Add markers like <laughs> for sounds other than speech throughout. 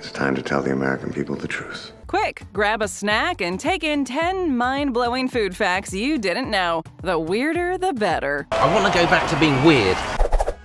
It's time to tell the American people the truth. Quick, grab a snack and take in 10 mind blowing food facts you didn't know. The weirder, the better. I want to go back to being weird.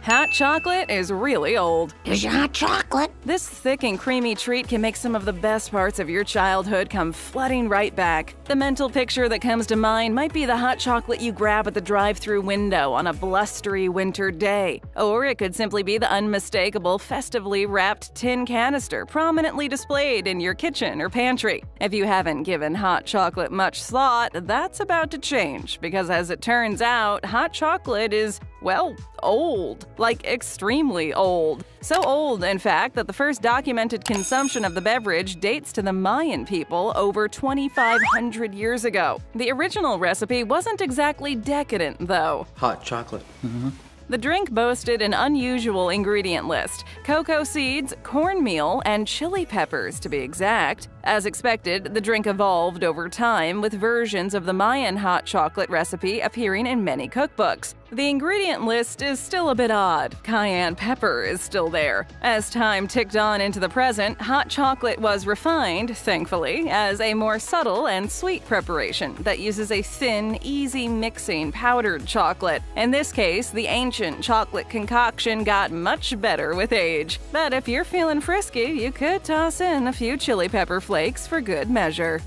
Hot chocolate is really old. Here's your hot chocolate. This thick and creamy treat can make some of the best parts of your childhood come flooding right back. The mental picture that comes to mind might be the hot chocolate you grab at the drive through window on a blustery winter day. Or it could simply be the unmistakable, festively wrapped tin canister prominently displayed in your kitchen or pantry. If you haven't given hot chocolate much thought, that's about to change because as it turns out, hot chocolate is well, old. Like, extremely old. So old, in fact, that the first documented consumption of the beverage dates to the Mayan people over 2,500 years ago. The original recipe wasn't exactly decadent, though. Hot chocolate. Mm-hmm. The drink boasted an unusual ingredient list cocoa seeds, cornmeal, and chili peppers, to be exact. As expected, the drink evolved over time, with versions of the Mayan hot chocolate recipe appearing in many cookbooks. The ingredient list is still a bit odd. Cayenne pepper is still there. As time ticked on into the present, hot chocolate was refined, thankfully, as a more subtle and sweet preparation that uses a thin, easy mixing powdered chocolate. In this case, the ancient chocolate concoction got much better with age. But if you're feeling frisky, you could toss in a few chili pepper flakes for good measure.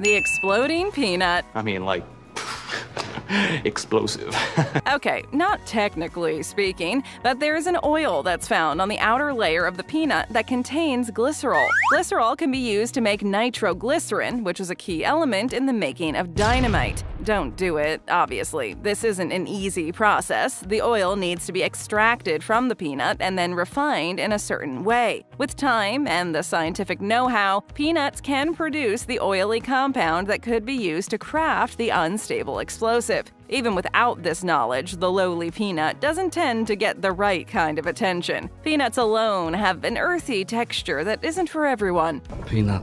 The exploding peanut. I mean, like, <laughs> explosive. <laughs> okay, not technically speaking, but there is an oil that's found on the outer layer of the peanut that contains glycerol. Glycerol can be used to make nitroglycerin, which is a key element in the making of dynamite. Don't do it, obviously. This isn't an easy process. The oil needs to be extracted from the peanut and then refined in a certain way. With time and the scientific know how, peanuts can produce the oily compound that could be used to craft the unstable explosive. Even without this knowledge, the lowly peanut doesn't tend to get the right kind of attention. Peanuts alone have an earthy texture that isn't for everyone. Peanut.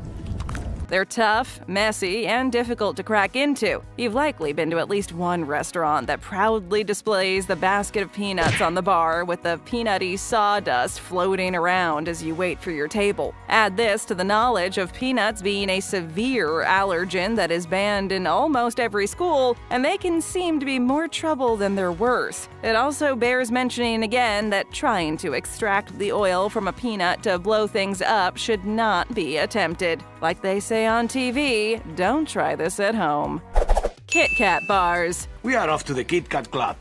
They're tough, messy, and difficult to crack into. You've likely been to at least one restaurant that proudly displays the basket of peanuts on the bar with the peanutty sawdust floating around as you wait for your table. Add this to the knowledge of peanuts being a severe allergen that is banned in almost every school, and they can seem to be more trouble than they're worth. It also bears mentioning again that trying to extract the oil from a peanut to blow things up should not be attempted. Like they say on TV, don't try this at home. Kit Kat bars. We are off to the Kit Kat Club.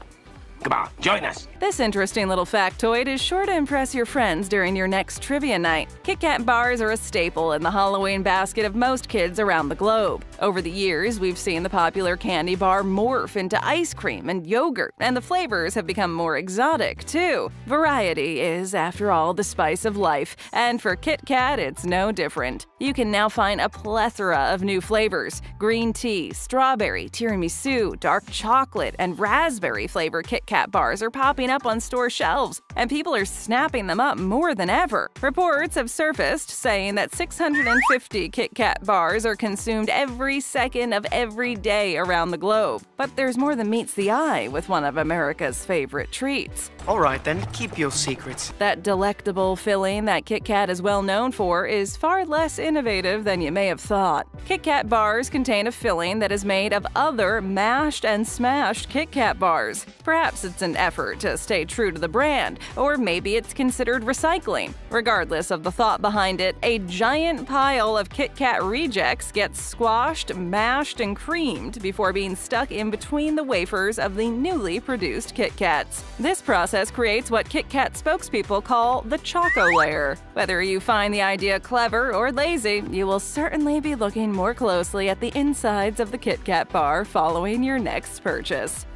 Come on, join us. This interesting little factoid is sure to impress your friends during your next trivia night. Kit Kat bars are a staple in the Halloween basket of most kids around the globe. Over the years, we've seen the popular candy bar morph into ice cream and yogurt, and the flavors have become more exotic, too. Variety is, after all, the spice of life, and for Kit Kat, it's no different. You can now find a plethora of new flavors green tea, strawberry, tiramisu, dark chocolate, and raspberry flavor Kit Kat bars are popping up on store shelves, and people are snapping them up more than ever. Reports have surfaced saying that 650 Kit Kat bars are consumed every second of every day around the globe. But there's more than meets the eye with one of America's favorite treats. All right, then, keep your secrets. That delectable filling that Kit Kat is well known for is far less innovative than you may have thought. Kit Kat bars contain a filling that is made of other mashed and smashed Kit Kat bars. Perhaps it's an effort to stay true to the brand, or maybe it's considered recycling. Regardless of the thought behind it, a giant pile of Kit Kat rejects gets squashed, mashed, and creamed before being stuck in between the wafers of the newly produced Kit Kats. This process creates what Kit Kat spokespeople call the choco layer. Whether you find the idea clever or lazy, you will certainly be looking more closely at the insides of the Kit Kat bar following your next purchase.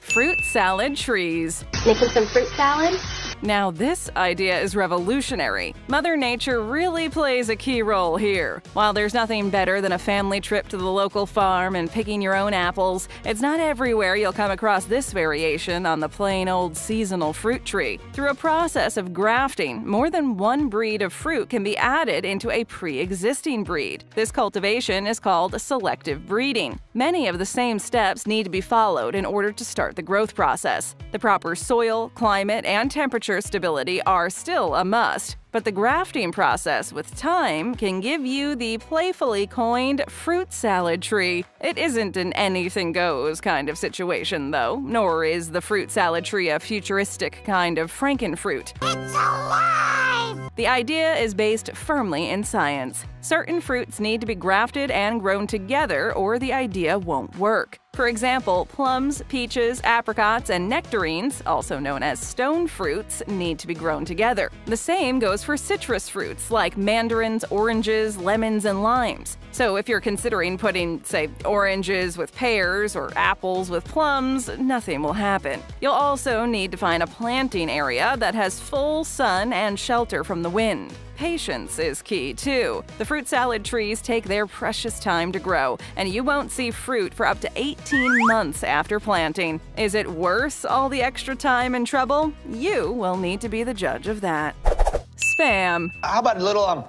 Fruit salad trees. Making some fruit salad? Now, this idea is revolutionary. Mother Nature really plays a key role here. While there's nothing better than a family trip to the local farm and picking your own apples, it's not everywhere you'll come across this variation on the plain old seasonal fruit tree. Through a process of grafting, more than one breed of fruit can be added into a pre existing breed. This cultivation is called selective breeding. Many of the same steps need to be followed in order to start the growth process. The proper soil, climate, and temperature stability are still a must, but the grafting process with time can give you the playfully coined fruit salad tree. It isn't an anything goes kind of situation, though, nor is the fruit salad tree a futuristic kind of frankenfruit. It's alive! The idea is based firmly in science. Certain fruits need to be grafted and grown together, or the idea won't work. For example, plums, peaches, apricots, and nectarines, also known as stone fruits, need to be grown together. The same goes for citrus fruits like mandarins, oranges, lemons, and limes. So if you're considering putting, say, oranges with pears or apples with plums, nothing will happen. You'll also need to find a planting area that has full sun and shelter from the wind. Patience is key, too. The fruit salad trees take their precious time to grow, and you won't see fruit for up to 18 months after planting. Is it worth all the extra time and trouble? You will need to be the judge of that. Spam. How about little um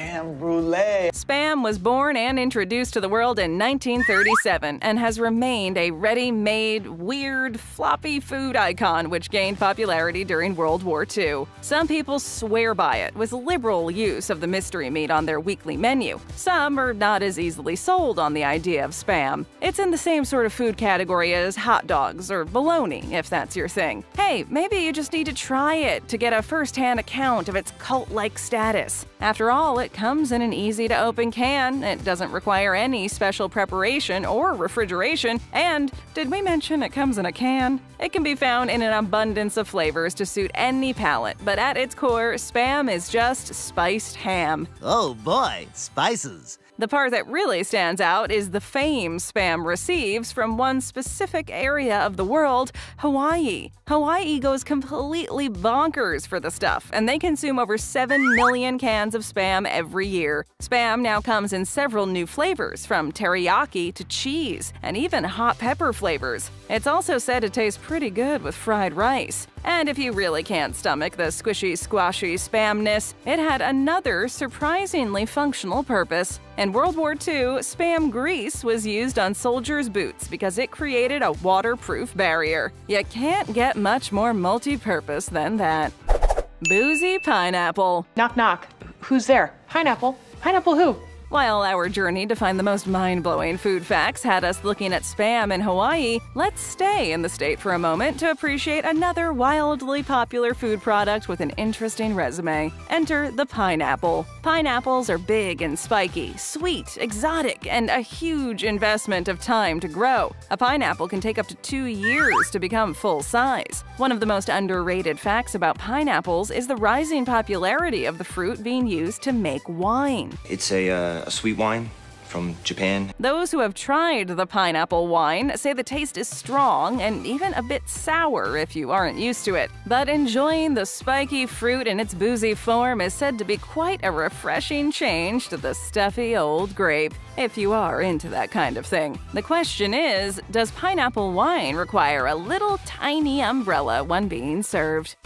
spam brulee? Spam was born and introduced to the world in 1937 and has remained a ready made, weird, floppy food icon which gained popularity during World War II. Some people swear by it, with liberal use of the mystery meat on their weekly menu. Some are not as easily sold on the idea of spam. It's in the same sort of food category as hot dogs or bologna, if that's your thing. Hey, maybe you just need to try it to get a first hand account of its cult like status. After all, it comes in an easy to open can, it doesn't require any special preparation or refrigeration, and did we mention it comes in a can? It can be found in an abundance of flavors to suit any palate, but at its core, Spam is just spiced ham. Oh boy, spices. The part that really stands out is the fame Spam receives from one specific area of the world, Hawaii. Hawaii goes completely bonkers for the stuff, and they consume over 7 million cans of Spam every year. Spam now comes in several new flavors, from teriyaki to cheese, and even hot pepper flavors. It's also said to taste pretty good with fried rice. And if you really can't stomach the squishy, squashy spamness, it had another surprisingly functional purpose. In World War II, spam grease was used on soldiers' boots because it created a waterproof barrier. You can't get much more multi purpose than that. Boozy pineapple. Knock, knock. Who's there? Pineapple. Pineapple who? While our journey to find the most mind blowing food facts had us looking at spam in Hawaii, let's stay in the state for a moment to appreciate another wildly popular food product with an interesting resume. Enter the pineapple. Pineapples are big and spiky, sweet, exotic, and a huge investment of time to grow. A pineapple can take up to two years to become full size. One of the most underrated facts about pineapples is the rising popularity of the fruit being used to make wine. It's a, uh, a sweet wine from Japan. Those who have tried the pineapple wine say the taste is strong and even a bit sour if you aren't used to it. But enjoying the spiky fruit in its boozy form is said to be quite a refreshing change to the stuffy old grape, if you are into that kind of thing. The question is Does pineapple wine require a little tiny umbrella when being served?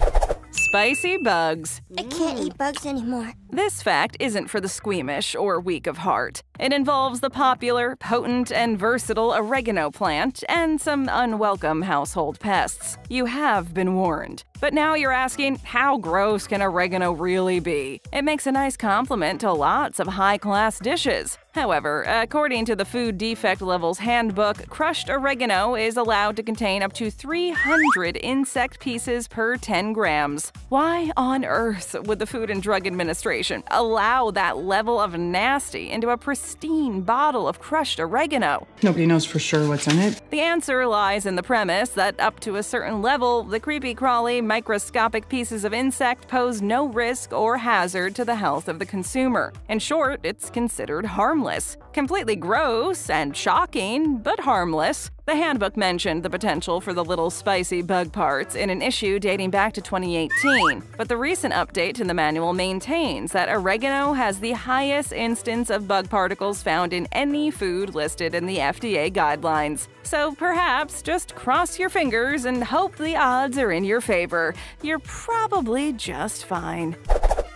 Spicy bugs. I can't eat bugs anymore. This fact isn't for the squeamish or weak of heart. It involves the popular, potent, and versatile oregano plant and some unwelcome household pests. You have been warned. But now you're asking, how gross can oregano really be? It makes a nice complement to lots of high class dishes. However, according to the Food Defect Levels Handbook, crushed oregano is allowed to contain up to 300 insect pieces per 10 grams. Why on earth would the Food and Drug Administration allow that level of nasty into a pristine bottle of crushed oregano? Nobody knows for sure what's in it. The answer lies in the premise that up to a certain level, the creepy crawly, microscopic pieces of insect pose no risk or hazard to the health of the consumer. In short, it's considered harmless. Completely gross and shocking, but harmless. The handbook mentioned the potential for the little spicy bug parts in an issue dating back to 2018, but the recent update to the manual maintains that oregano has the highest instance of bug particles found in any food listed in the FDA guidelines. So perhaps just cross your fingers and hope the odds are in your favor. You're probably just fine.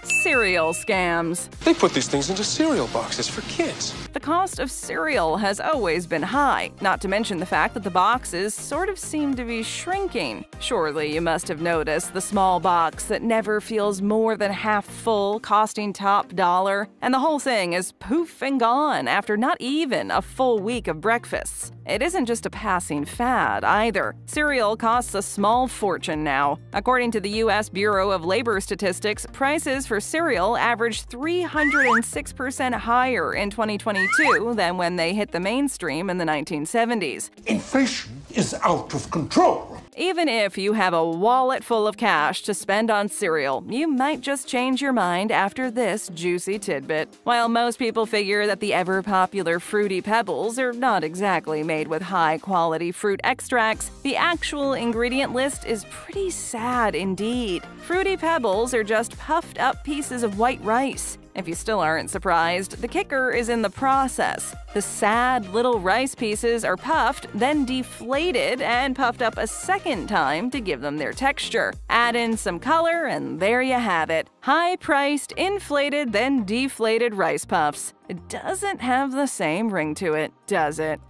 Cereal scams. They put these things into cereal boxes for kids. The cost of cereal has always been high, not to mention the fact that the boxes sort of seem to be shrinking. Surely you must have noticed the small box that never feels more than half full, costing top dollar, and the whole thing is poof and gone after not even a full week of breakfasts. It isn't just a passing fad either. Cereal costs a small fortune now. According to the U.S. Bureau of Labor Statistics, prices for cereal averaged 306% higher in 2022 than when they hit the mainstream in the 1970s. Inflation is out of control. Even if you have a wallet full of cash to spend on cereal, you might just change your mind after this juicy tidbit. While most people figure that the ever popular Fruity Pebbles are not exactly made with high quality fruit extracts, the actual ingredient list is pretty sad indeed. Fruity Pebbles are just puffed up pieces of white rice. If you still aren't surprised, the kicker is in the process. The sad little rice pieces are puffed, then deflated and puffed up a second time to give them their texture. Add in some color, and there you have it. High priced, inflated, then deflated rice puffs. It doesn't have the same ring to it, does it?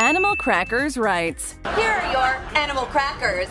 Animal Crackers rights Here are your animal crackers.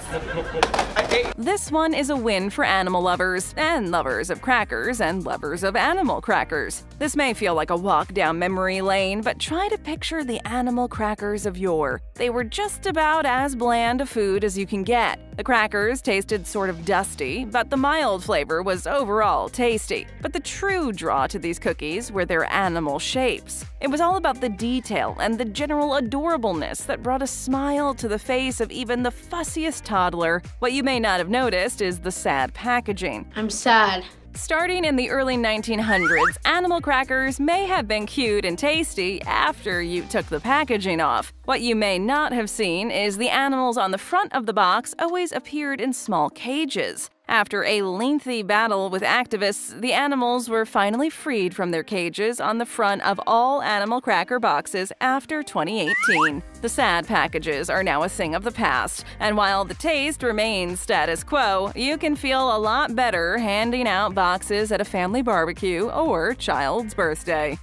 This one is a win for animal lovers, and lovers of crackers, and lovers of animal crackers. This may feel like a walk down memory lane, but try to picture the animal crackers of yore. They were just about as bland a food as you can get. The crackers tasted sort of dusty, but the mild flavor was overall tasty. But the true draw to these cookies were their animal shapes. It was all about the detail and the general adorableness that brought a smile to the face of even the fussiest toddler. What you may not have noticed is the sad packaging. I'm sad. Starting in the early 1900s, animal crackers may have been cute and tasty after you took the packaging off. What you may not have seen is the animals on the front of the box always appeared in small cages. After a lengthy battle with activists, the animals were finally freed from their cages on the front of all animal cracker boxes after 2018. The sad packages are now a thing of the past, and while the taste remains status quo, you can feel a lot better handing out boxes at a family barbecue or child's birthday.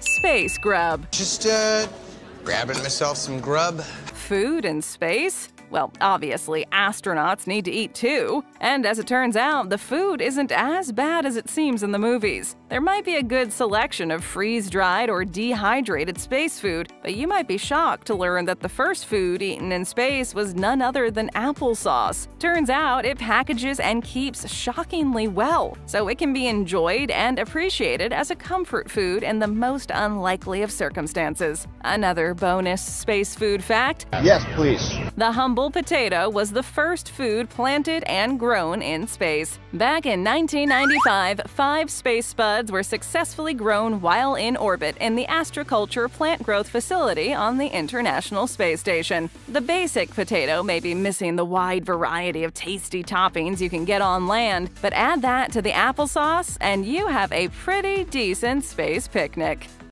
Space grub. Just, uh, grabbing myself some grub. Food in space? Well, obviously, astronauts need to eat too. And as it turns out, the food isn't as bad as it seems in the movies. There might be a good selection of freeze dried or dehydrated space food, but you might be shocked to learn that the first food eaten in space was none other than applesauce. Turns out it packages and keeps shockingly well, so it can be enjoyed and appreciated as a comfort food in the most unlikely of circumstances. Another bonus space food fact Yes, please. The humble potato was the first food planted and grown in space. Back in 1995, five space spuds were successfully grown while in orbit in the Astroculture plant growth facility on the International Space Station. The basic potato may be missing the wide variety of tasty toppings you can get on land, but add that to the applesauce and you have a pretty decent space picnic.